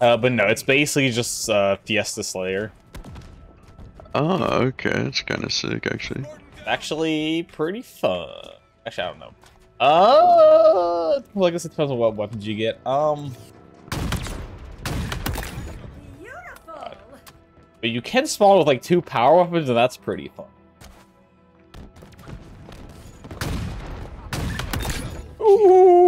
Uh, but no, it's basically just uh, Fiesta Slayer. Oh, okay. That's kind of sick, actually. Actually, pretty fun. Actually, I don't know. Uh, well, I guess it depends on what weapons you get. Um, God. but you can spawn with like two power weapons, and that's pretty fun. Ooh.